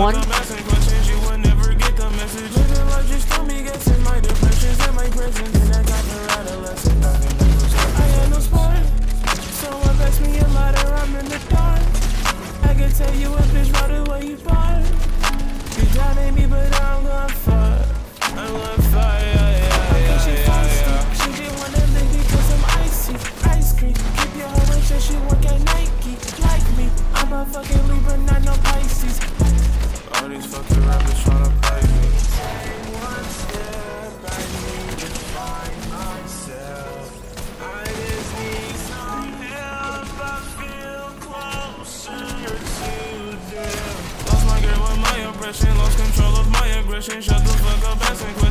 One. aggression, lost control of my aggression. Shut the fuck up, asking questions.